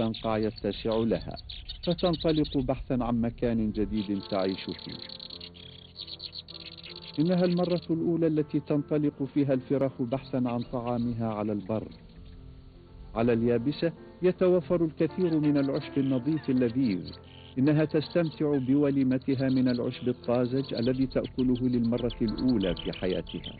مستنقع يتسع لها فتنطلق بحثا عن مكان جديد تعيش فيه. إنها المرة الأولى التي تنطلق فيها الفراخ بحثا عن طعامها على البر. على اليابسة يتوفر الكثير من العشب النظيف اللذيذ. إنها تستمتع بوليمتها من العشب الطازج الذي تأكله للمرة الأولى في حياتها.